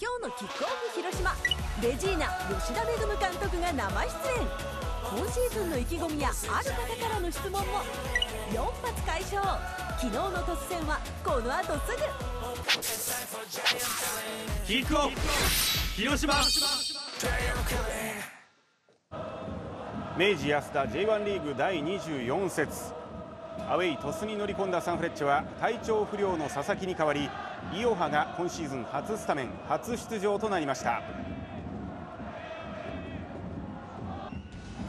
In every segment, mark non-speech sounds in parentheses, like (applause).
今日のキックオフ広島。レジーナ吉田恵監督が生出演。今シーズンの意気込みやある方からの質問も。4発解消。昨日の突戦はこの後すぐ。キックオフ広島。明治安田 J1 リーグ第24節。アウェイ鳥栖に乗り込んだサンフレッチェは体調不良の佐々木に代わりイオハが今シーズン初スタメン初出場となりました。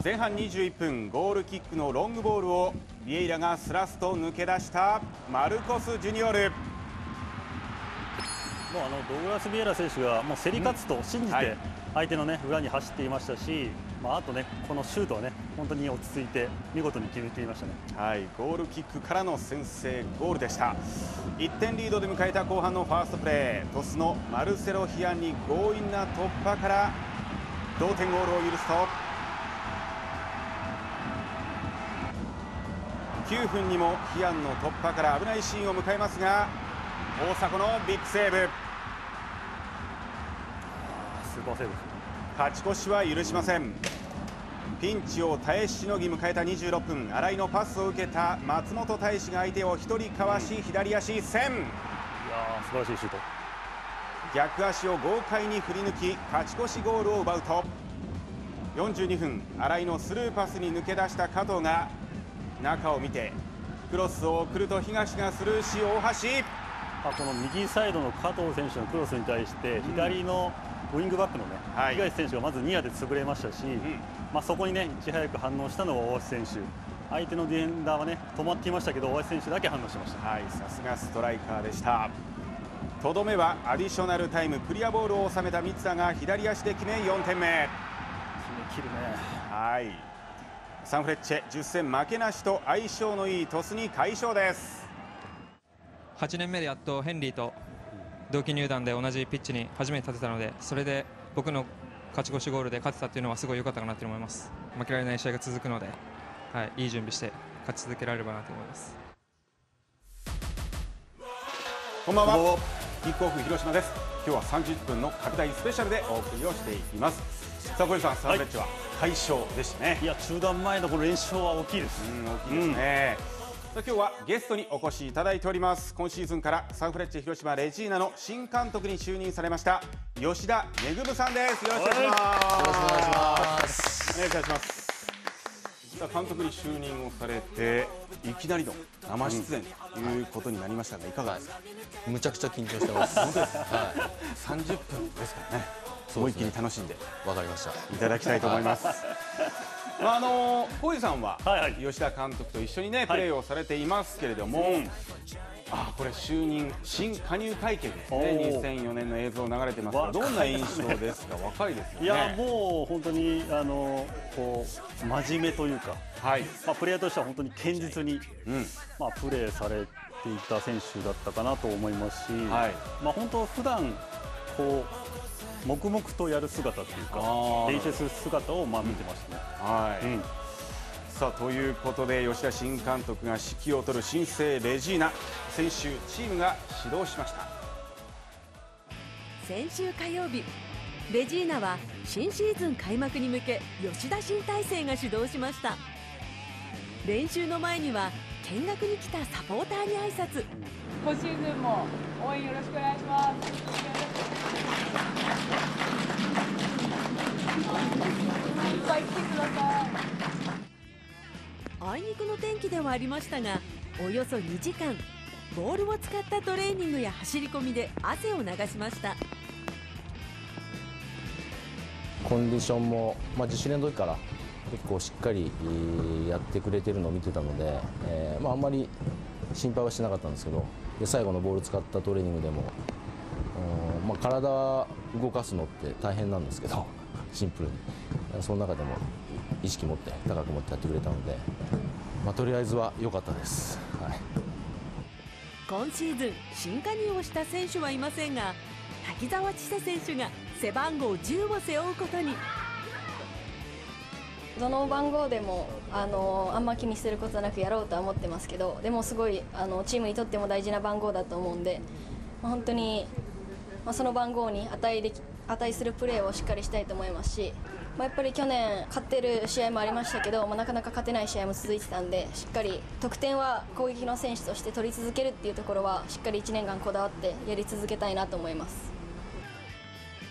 前半21分ゴールキックのロングボールをビエイラがスラスと抜け出したマルコス・ジュニオル。もうあのドグラス・ビエラ選手がもう競り勝つと信じて相手の、ね、裏に走っていましたし、まあ、あとねこのシュートはね本当に落ち着いて見事に決めていましたね、はい、ゴールキックからの先制ゴールでした。1点リードで迎えた後半のファーストプレー。トスのマルセロ・ヒアンに強引な突破から同点ゴールを許すと。9分にもヒアンの突破から危ないシーンを迎えますが大迫のビッグセーブ勝ち越しは許しません。ピンチを耐えしのぎ迎えた26分。新井のパスを受けた松本大志が相手を1人かわし、左足線いや素晴らしいシュート。逆足を豪快に振り抜き勝ち越しゴールを奪うと。42分。新井のスルーパスに抜け出した加藤が中を見てクロスを送ると東がスルーし大橋。この右サイドの加藤選手のクロスに対して左のウイングバックのね、はい、東選手がまずニアで潰れましたし、うん、まあ、そこにねいち早く反応したのは大橋選手。相手のディフェンダーはね止まっていましたけど大橋選手だけ反応しました。はいさすがストライカーでした。とどめはアディショナルタイムクリアボールを収めた三田が左足で決め4点目。決め切るね。はい。サンフレッチェ10戦負けなしと相性のいい鳥栖に快勝です。8年目でやっとヘンリーと同期入団で同じピッチに初めて立てたのでそれで僕の勝ち越しゴールで勝てたっていうのはすごい良かったかなと思います。負けられない試合が続くので、はい、いい準備して勝ち続けられればなと思います。こんばんは。キックオフ広島です。今日は30分の拡大スペシャルでお送りをしていきます。さあ小さんサンフレッチは快勝でしたね、い、や中断前のこの連勝は大きいです、うん、大きいですね、うん今日はゲストにお越しいただいております。今シーズンからサンフレッチェ広島レジーナの新監督に就任されました吉田恵さんです。よろしくお願いします。お願いいたします。さあ監督に就任をされていきなりの生出演ということになりましたが、いかがですか、むちゃくちゃ緊張してます。本当ですか、はい、30分ですからね。思いっきり楽しんでわかりました。いただきたいと思います。まあ、あの小井さんは、吉田監督と一緒にね、プレーをされていますけれども、あこれ就任新加入会見ですね。2004年の映像流れてますがどんな印象ですか？若いですよね。いやもう本当にあのこう真面目というか、はい。まあ、プレーヤーとしては本当に堅実に、うん、まあ、プレーされていた選手だったかなと思いますし、はい、まあ、本当普段こう黙々とやる姿っていうか練習する姿をまあ見てましたね。はい、うん。さあということで吉田新監督が指揮を執る新生レジーナ先週チームが始動しました。先週火曜日レジーナは新シーズン開幕に向け吉田新体制が始動しました。練習の前には見学に来たサポーターに挨拶。今シーズンも応援よろしくお願いしますあいにくの天気ではありましたがおよそ2時間ボールを使ったトレーニングや走り込みで汗を流しました。コンディションも、まあ、自主練の時から結構しっかりやってくれてるのを見てたので、えーまあ、んまり心配はしてなかったんですけどで最後のボール使ったトレーニングでも、まあ、体動かすのって大変なんですけど (laughs) シンプルに。その中でも意識持って高く持ってやってくれたので、まあ、とりあえずは良かったです、はい、今シーズン新加入をした選手はいませんが滝沢千世選手が背番号10を背負うことに。どの番号でもあのあんま気にすることなくやろうとは思ってますけどでもすごいあのチームにとっても大事な番号だと思うんで、まあ、本当にまあ、その番号に値で値するプレーをしっかりしたいと思いますし、まあ、やっぱり去年勝ってる試合もありましたけど、まあ、なかなか勝てない試合も続いてたんでしっかり得点は攻撃の選手として取り続けるっていうところはしっかり1年間こだわってやり続けたいなと思います。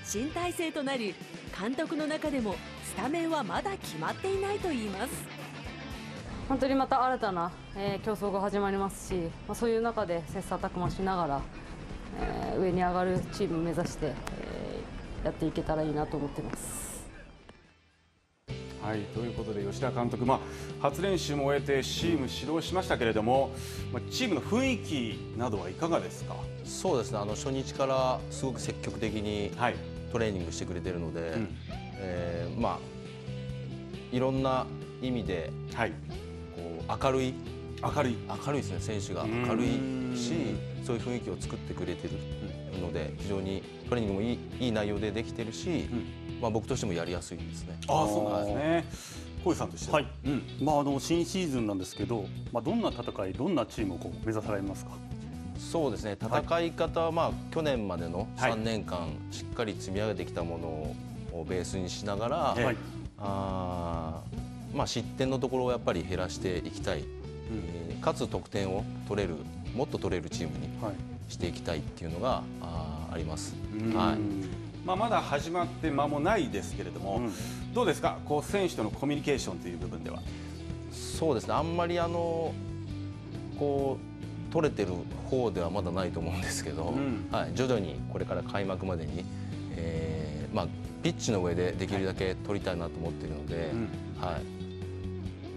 新体制となり監督の中でもスタメンはまだ決まっていないと言います。本当にまた新たな、えー、競争が始まりますし、まあ、そういう中で切磋琢磨しながら、えー、上に上がるチームを目指して、えー、やっていけたらいいなと思ってます。はい、ということで吉田監督、まあ、初練習も終えてチーム指導しましたけれども、まあ、チームの雰囲気などはいかがですか？そうですねあの初日からすごく積極的にトレーニングしてくれてるので、はい、えー、まあ、いろんな意味で、はい、こう明るい。明るい。明るいですね選手が。明るいしそういう雰囲気を作ってくれてるので非常にトレーニングもいいいい内容でできてるし、うん。まあ、僕としてもやりやすいですね。あそうなんですね。小さんとしては。い、うん、まああの新シーズンなんですけど、まあどんな戦いどんなチームをこう目指されますか？そうですね。戦い方はまあ去年までの3年間しっかり積み上げてきたものをベースにしながら、はい、あまあ失点のところをやっぱり減らしていきたい、うん、かつ得点を取れるもっと取れるチームにしていきたいっていうのがああります。はい。まあ、まだ始まって間もないですけれども、うん、どうですか？こう選手とのコミュニケーションという部分では。そうですね。あんまりあのこう取れてる方ではまだないと思うんですけど、うん、はい、徐々にこれから開幕までに、えーまあ、ピッチの上でできるだけ取りたいなと思っているので、はい、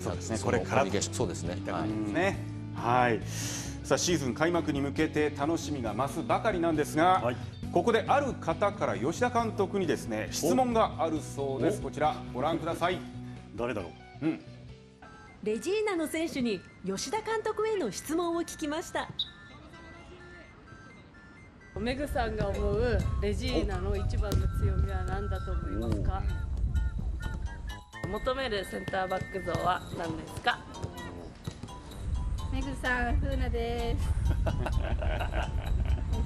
そうですね。これからそうですね。はい、ねはいさあシーズン開幕に向けて楽しみが増すばかりなんですが、はい、ここである方から吉田監督にですね質問があるそうです。こちらご覧ください。誰だろう、うん、レジーナの選手に吉田監督への質問を聞きました。メグさんが思うレジーナの一番の強みは何だと思いますか？求めるセンターバック像は何ですか？メグさん、フーナです。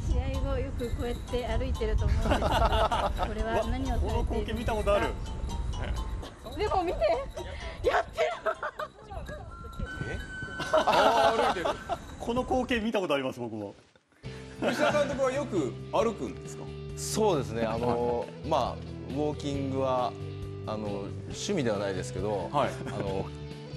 (laughs) 試合後よくこうやって歩いてると思うんですけどこれは何をされているんですか？見たことあるでも見てやってる。(laughs) (laughs) あ歩いてる。この光景見たことあります僕も。吉田監督はよく歩くんですかそうですねあのまあウォーキングはあの趣味ではないですけど、はい、あの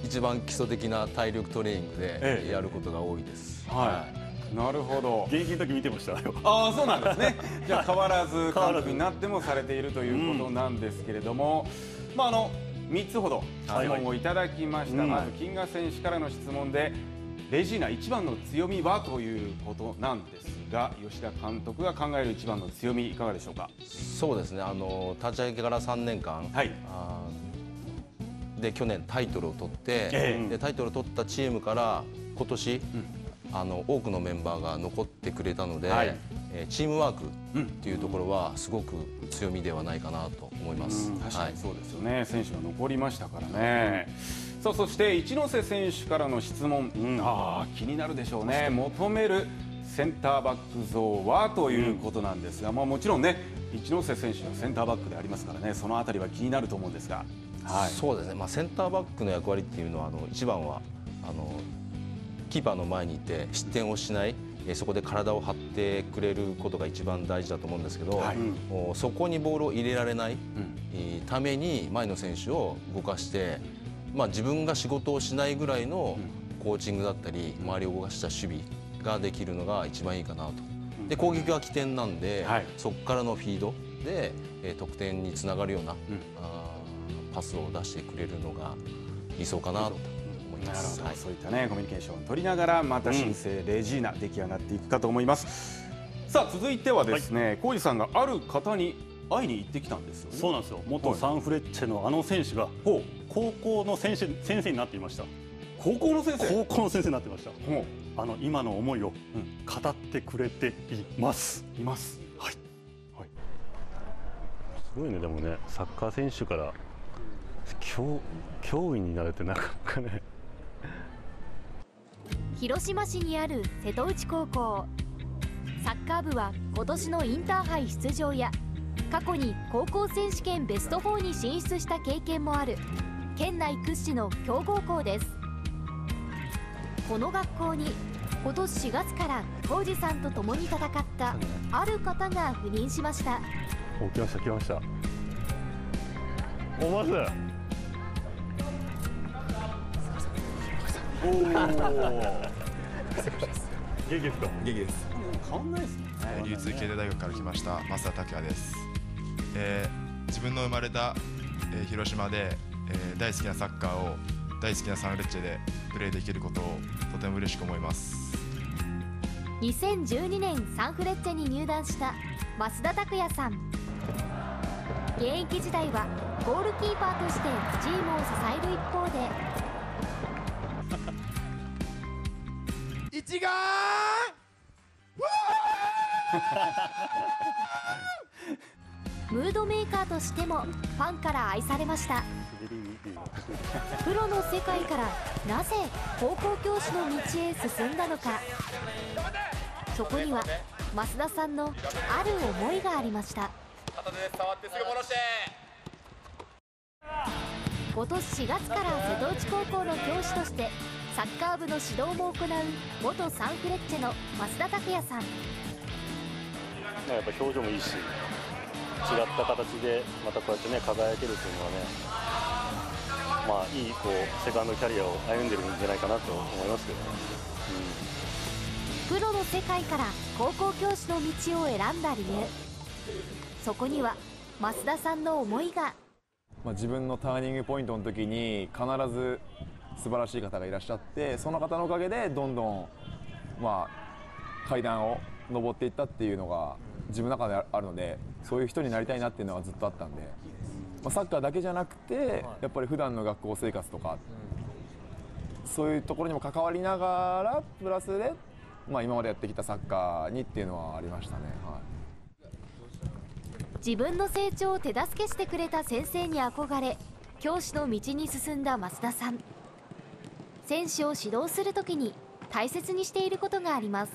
一番基礎的な体力トレーニングでやることが多いです。はい、はい。なるほど。現役の時見てましたああそうなんですね。(laughs) じゃあ変わらず監督になってもされているということなんですけれども、うん、まああの3つほど質問をいただきました、はいはい、まず金河選手からの質問でレジーナ一番の強みはということなんですが吉田監督が考える一番の強みいかがでしょうか？そうですね。あの立ち上げから3年間、はい、あで去年タイトルを取って、えー、でタイトルを取ったチームから今年、うん。あの多くのメンバーが残ってくれたので、はい、えー、チームワークっていうところはすごく強みではないかなと思います。確かにそうですよね、はい、選手が残りましたからね。さあそして一ノ瀬選手からの質問、うん、あ気になるでしょうね。求めるセンターバック像はということなんですが、うん、まあもちろんね一ノ瀬選手はセンターバックでありますからね、そのあたりは気になると思うんですが。はい、そうですね。まあセンターバックの役割っていうのはあの一番はあのキーパーの前にいて失点をしない。そこで体を張ってくれることが一番大事だと思うんですけど、はい、そこにボールを入れられない、ために前の選手を動かして、まあ、自分が仕事をしないぐらいのコーチングだったり周りを動かした守備ができるのが一番いいかなと。で攻撃は起点なんで、はい、そこからのフィードで、え得点につながるような、うん、あパスを出してくれるのが理想かなとなるほど、はい、そういったねコミュニケーションを取りながらまた新生レジーナ出来上がっていくかと思います、うん、さあ続いてはですね浩、は、二、さんがある方に会いに行ってきたんですよ、ね、そうなんですよ。元サンフレッチェのあの選手が高校の先生先生になっていました。高校の先生？高校の先生になってました。あの今の思いを語ってくれています、います。はい、はい、すごいねでもねサッカー選手から教教員になれてなかなかね。広島市にある瀬戸内高校。サッカー部は今年のインターハイ出場や過去に高校選手権ベスト4に進出した経験もある県内屈指の強豪校です。この学校に今年4月から浩二さんと共に戦ったある方が赴任しました。お来ました来ました。おまずおお元気ですか元気です変わんないですね、えー、流通経済大学から来ました増田拓也です、えー、自分の生まれた、えー、広島で、えー、大好きなサッカーを大好きなサンフレッチェでプレーできることをとても嬉しく思います。2012年サンフレッチェに入団した増田拓也さん。現役時代はゴールキーパーとしてチームを支える一方で一丸 (laughs) ムードメーカーとしてもファンから愛されました。プロの世界からなぜ高校教師の道へ進んだのか。そこには増田さんのある思いがありました。今年4月から瀬戸内高校の教師としてサッカー部の指導も行う元サンフレッチェの増田拓也さん。やっぱ表情もいいし違った形でまたこうやってね輝けるというのはねまあいいこうセカンドキャリアを歩んでるんじゃないかなと思いますけどね、うん、プロの世界から高校教師の道を選んだ理由。そこには増田さんの思いが、まあ、自分のターニングポイントの時に必ず素晴らしい方がいらっしゃってその方のおかげでどんどん、まあ、階段を上っていったっていうのが自分の中であるのでそういう人になりたいなっていうのはずっとあったんで、まあ、サッカーだけじゃなくてやっぱり普段の学校生活とかそういうところにも関わりながらプラスで、まあ、今までやってきたサッカーにっていうのはありましたね。はい。自分の成長を手助けしてくれた先生に憧れ教師の道に進んだ増田さん選手を指導するときに大切にしていることがあります。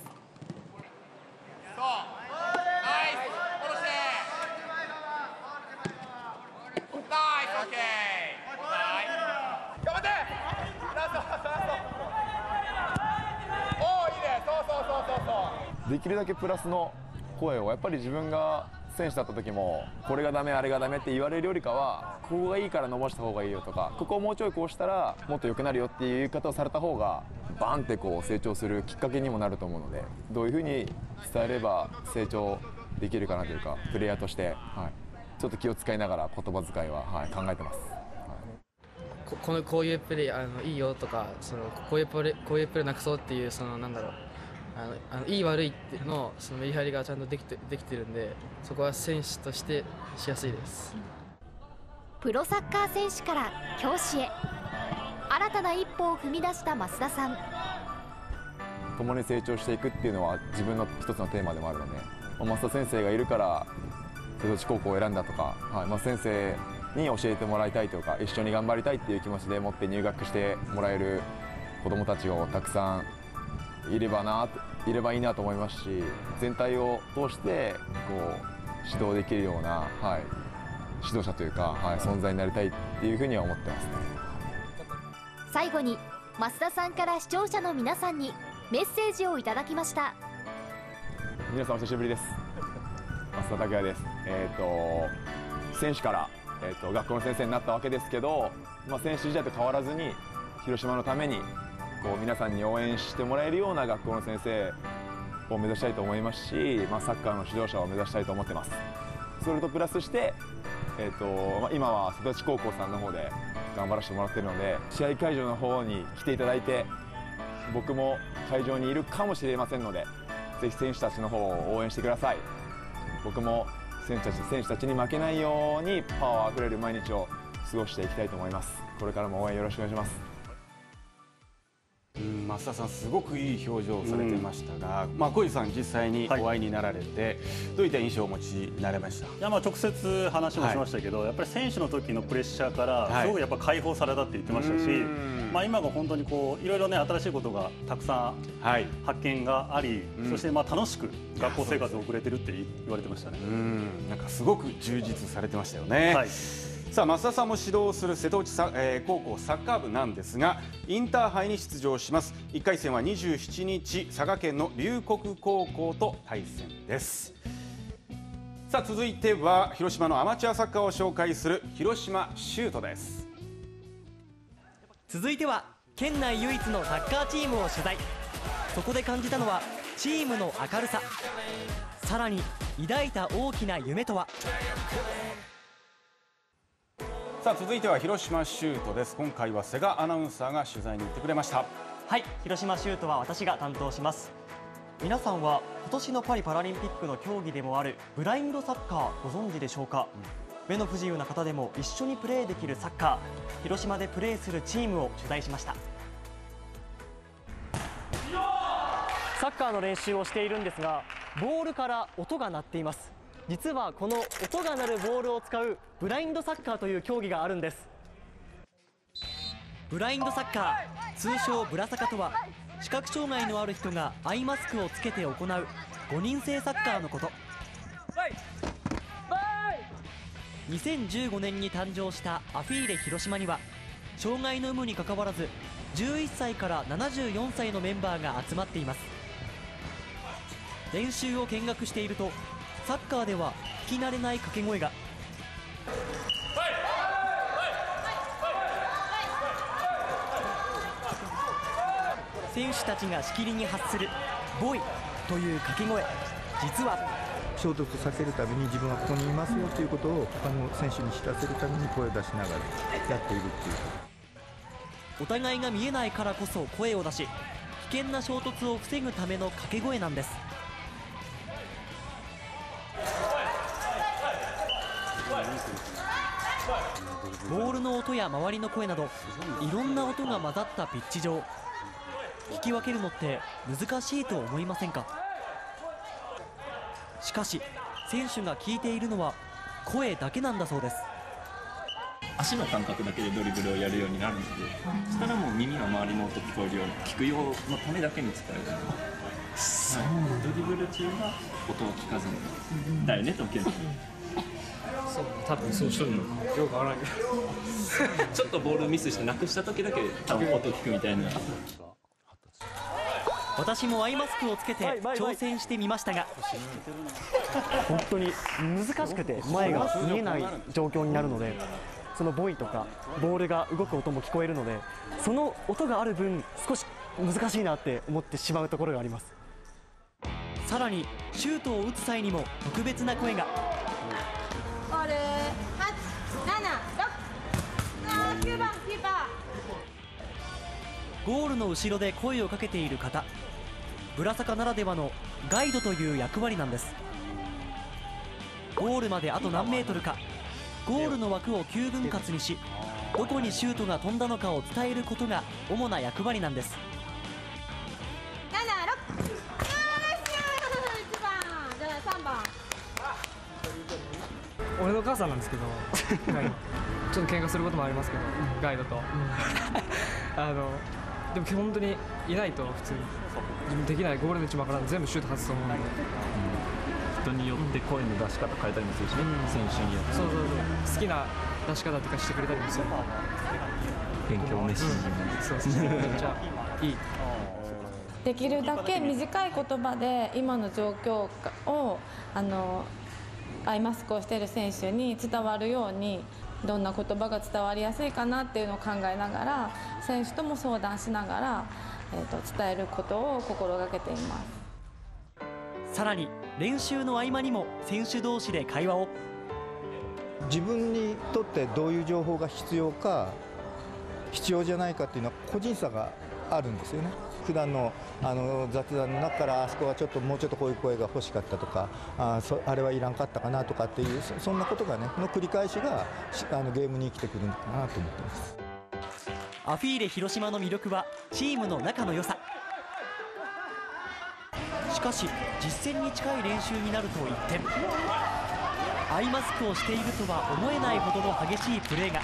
できるだけプラスの声をやっぱり自分が選手だった時もこれがダメあれがダメって言われるよりかはここがいいから伸ばした方がいいよとかここをもうちょいこうしたらもっと良くなるよっていう言い方をされた方がバンってこう成長するきっかけにもなると思うのでどういうふうに伝えれば成長できるかなというかプレイヤーとして、はい、ちょっと気を使いながら言葉遣いは、はい、考えてます。このこういうプレーあのいいよとかそのこういうプレこういうプレーなくそうっていうそのなんだろうあのあのいい悪いっていうのそのメリハリがちゃんとできてできてるんでそこは選手としてしやすいです。プロサッカー選手から教師へ。新たな一歩を踏み出した増田さん。共に成長していくっていうのは自分の一つのテーマでもあるので増田先生がいるから瀬戸内高校を選んだとか、はいまあ、先生に教えてもらいたいとか一緒に頑張りたいっていう気持ちでもって入学してもらえる子どもたちをたくさんいればないればいいなと思いますし全体を通してこう指導できるような、はい、指導者というか、はい、存在になりたいっていうふうには思ってますね。最後に増田さんから視聴者の皆さんにメッセージをいただきました。皆さんお久しぶりです。増田拓也です。えっ、ー、と選手から、えーと、と学校の先生になったわけですけど、まあ、選手時代と変わらずに広島のためにこう皆さんに応援してもらえるような学校の先生を目指したいと思いますし、まあ、サッカーの指導者を目指したいと思ってます。それとプラスして、えーとまあ、今は瀬戸内高校さんの方で頑張らせてもらってるので試合会場の方に来ていただいて僕も会場にいるかもしれませんのでぜひ選手たちの方を応援してください。僕も選手たち選手たちに負けないようにパワーあふれる毎日を過ごしていきたいと思います。これからも応援よろしくお願いします。増田さんすごくいい表情をされてましたが、うん、まあ小泉さん実際にお会いになられて、はい、どういった印象をお持ちになれました？いやまあ直接話もしましたけど、はい、やっぱり選手の時のプレッシャーからすごくやっぱ解放されたって言ってましたし、はい、まあ今が本当にこういろいろね新しいことがたくさん発見があり、そしてまあ楽しく学校生活を送れてるって言われてましたね。なんかすごく充実されてましたよね。はいさあ増田さんも指導する瀬戸内さ、えー、高校サッカー部なんですがインターハイに出場します。1回戦は27日佐賀県の龍谷高校と対戦です。さあ続いては広島のアマチュアサッカーを紹介する広島シュートです。続いては県内唯一のサッカーチームを取材。そこで感じたのはチームの明るさ。さらに抱いた大きな夢とは。さあ続いては広島シュートです。今回は瀬賀アナウンサーが取材に行ってくれました。はい広島シュートは私が担当します。皆さんは今年のパリパラリンピックの競技でもあるブラインドサッカーご存知でしょうか、うん、目の不自由な方でも一緒にプレーできるサッカー広島でプレーするチームを取材しました。サッカーの練習をしているんですがボールから音が鳴っています実はこの音が鳴るボールを使うブラインドサッカーという競技があるんです。ブラインドサッカー通称ブラサカとは視覚障害のある人がアイマスクをつけて行う5人制サッカーのこと。2015年に誕生したアフィーレ広島には障害の有無にかかわらず11歳から74歳のメンバーが集まっています。練習を見学しているとサッカーでは聞き慣れない掛け声が。選手たちがしきりに発する「ボイ」という掛け声。実は。衝突させるために自分はここにいますよということを他の選手に知らせるために声を出しながらやっているっていう。お互いが見えないからこそ声を出し危険な衝突を防ぐための掛け声なんですボールの音や周りの声などいろんな音が混ざったピッチ上。聞き分けるのって難しいと思いませんか？しかし選手が聞いているのは声だけなんだそうです。足の感覚だけでドリブルをやるようになるのでそしたらもう耳の周りの音聞こえるように聞くようのためだけに使える。そうドリブル中は音を聞かずに。だよねと受けるそう多分そうしとるの。よくわからんけど。ちょっとボールミスしてなくした時だけ多分音聞くみたいな。私もアイマスクをつけて挑戦してみましたが。本当に難しくて前が見えない状況になるのでそのボイとかボールが動く音も聞こえるのでその音がある分少し難しいなって思ってしまうところがあります。さらにシュートを打つ際にも特別な声がール。876番キーパー。ゴールの後ろで声をかけている方。ぶら坂ならではのガイドという役割なんです。ゴールまであと何メートルか。ゴールの枠を9分割にしどこにシュートが飛んだのかを伝えることが主な役割なんです。俺の母さんなんですけど (laughs) ちょっと喧嘩することもありますけどガイドと、(laughs) あのでも本当にいないと普通に。自分できないゴールの位置もから全部シュート外すと思うんで、人によって声の出し方変えたりもするしね、うん、選手によって。そうそうそう。好きな出し方とかしてくれたりもする。勉強熱心に、うん、そうそう。めっちゃいい。できるだけ短い言葉で今の状況をあのアイマスクをしている選手に伝わるようにどんな言葉が伝わりやすいかなっていうのを考えながら選手とも相談しながら、えーと、伝えることを心がけていますさらに練習の合間にも選手同士で会話を自分にとってどういう情報が必要か必要じゃないかっていうのは個人差があるんですよね。普段のあの雑談の中からあそこはちょっともうちょっとこういう声が欲しかったとかあそあれはいらんかったかなとかっていうそんなことがねの繰り返しがあのゲームに生きてくるのかなと思ってます。アフィーレ広島の魅力はチームの仲の良さ。しかし実戦に近い練習になると一転アイマスクをしているとは思えないほどの激しいプレーが。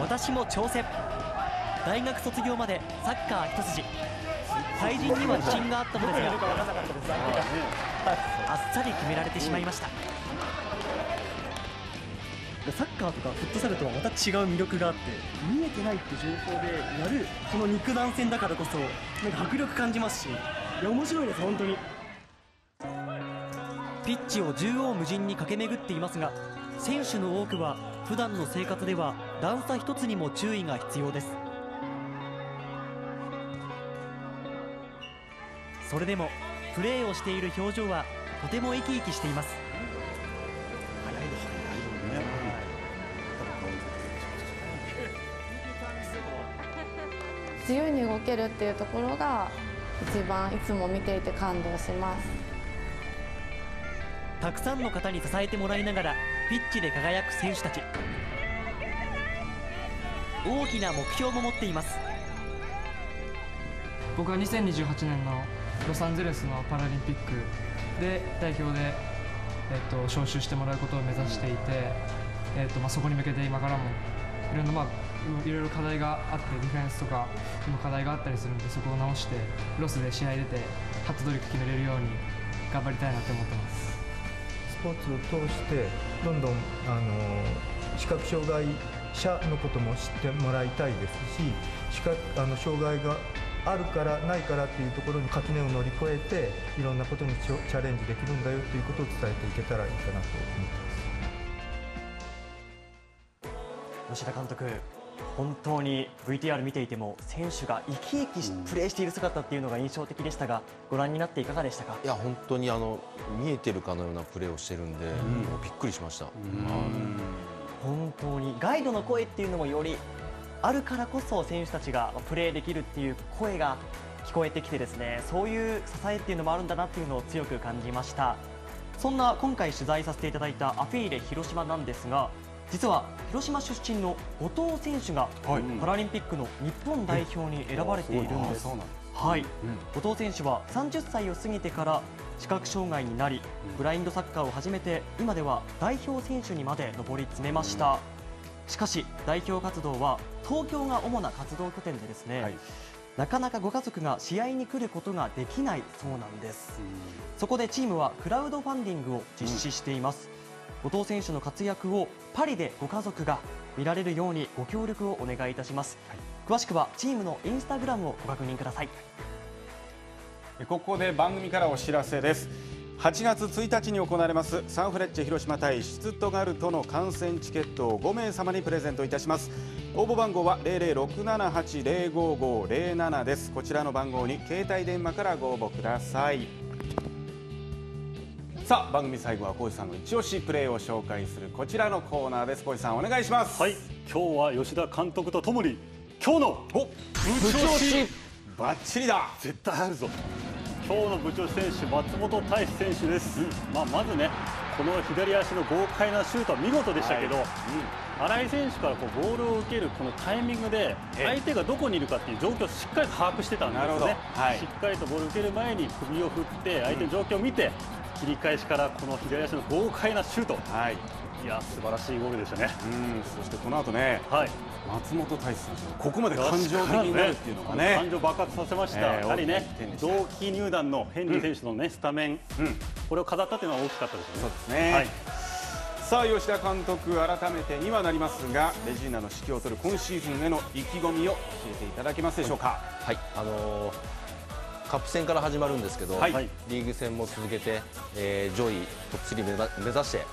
私も挑戦。大学卒業までサッカー一筋。対人には自信があったのですがあっさり決められてしまいました。サッカーとかフットサルとはまた違う魅力があって見えてないって情報でやるこの肉弾戦だからこそなんか迫力感じますしいや面白いです本当に。ピッチを縦横無尽に駆け巡っていますが選手の多くは普段の生活では段差一つにも注意が必要ですそれでもプレーをしている表情はとても生き生きしています。自由に動けるっていうところが一番いつも見ていて感動します。たくさんの方に支えてもらいながらピッチで輝く選手たち。大きな目標も持っています。僕は2028年のロサンゼルスのパラリンピックで代表で、えっと、招集してもらうことを目指していて、えっとまあ、そこに向けて今からもいろんな、まあ、いろいろ課題があってディフェンスとかにも課題があったりするんでそこを直してロスで試合出てハットトリック決めれるように頑張りたいなと思ってます。スポーツを通してどんどんあの視覚障害者のことも知ってもらいたいですし視覚あの障害があるからないからっていうところに垣根を乗り越えていろんなことにチャレンジできるんだよっていうことを伝えていけたらいいかなと思ってます。吉田監督本当に VTR 見ていても選手が生き生きプレーしている姿っていうのが印象的でしたがご覧になっていかがでしたかいや本当にあの見えてるかのようなプレーをしてるんで、うん、びっくりしました、本当にガイドの声っていうのもよりあるからこそ選手たちがプレーできるっていう声が聞こえてきてですねそういう支えっていうのもあるんだなっていうのを強く感じました。そんな今回取材させていただいたアフィーレ広島なんですが実は広島出身の後藤選手がパラリンピックの日本代表に選ばれているんです。はい、後藤選手は30歳を過ぎてから視覚障害になりブラインドサッカーを始めて今では代表選手にまで上り詰めました。しかし代表活動は東京が主な活動拠点でですね、はい、なかなかご家族が試合に来ることができないそうなんです。そこでチームはクラウドファンディングを実施しています、うん、後藤選手の活躍をパリでご家族が見られるようにご協力をお願いいたします、はい、詳しくはチームのインスタグラムをご確認ください。ここで番組からお知らせです8月1日に行われますサンフレッチェ広島対シュツットガルトの観戦チケットを5名様にプレゼントいたします。応募番号は0067805507です。こちらの番号に携帯電話からご応募ください。さあ番組最後は浩司さんの一押しプレーを紹介するこちらのコーナーです。浩司さんお願いします。はい。今日は吉田監督とともに今日の部長しバッチリだ。絶対入るぞ今日の部長選手松本大志選手です、うん、まあ、まずねこの左足の豪快なシュートは見事でしたけど、はいうん、新井選手からこうボールを受けるこのタイミングで相手がどこにいるかっていう状況をしっかり把握してたんですね、はい、しっかりとボールを受ける前に首を振って相手の状況を見て、切り返しからこの左足の豪快なシュート、はい、いや素晴らしいゴールでしたね。うん。そしてこの後ね、はい、松本大志選手ここまで感情的になるっていうのがね、感情爆発させました。やはりね、同期入団のヘンリー選手のね、スタメン、これを飾ったというのは大きかったですね。そうですね。はい。さあ吉田監督改めてにはなりますがレジーナの指揮を執る今シーズンへの意気込みを教えていただけますでしょうか。はい、あのーカップ戦から始まるんですけど、はい、リーグ戦も続けて、えー、上位トップ3目目指して、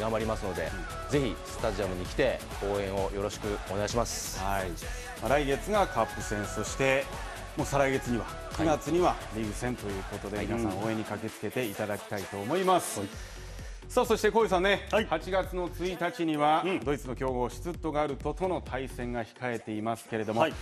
頑張りますので、うん、ぜひスタジアムに来て応援をよろしくお願いします、はい、まあ、来月がカップ戦そしてもう再来月には9月にはリーグ戦ということで、はい、皆さん応援に駆けつけていただきたいと思います。はい。さあそして小井さんね、はい、8月の1日には、うん、ドイツの強豪シュツットガルトとの対戦が控えていますけれども、はい、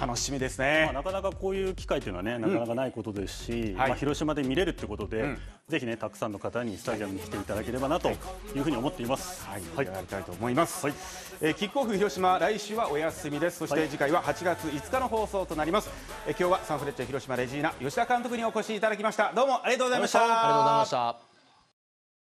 楽しみですね、まあ、なかなかこういう機会というのはねなかなかないことですし、うん、まあ、広島で見れるということで、うん、ぜひねたくさんの方にスタジアムに来ていただければなというふうに思っています。はい、はい、やりたいと思います。はい、えー、キックオフ広島来週はお休みです。そして次回は8月5日の放送となります。えー、今日はサンフレッチェ広島レジーナ吉田監督にお越しいただきました。どうもありがとうございました。ありがとうございました。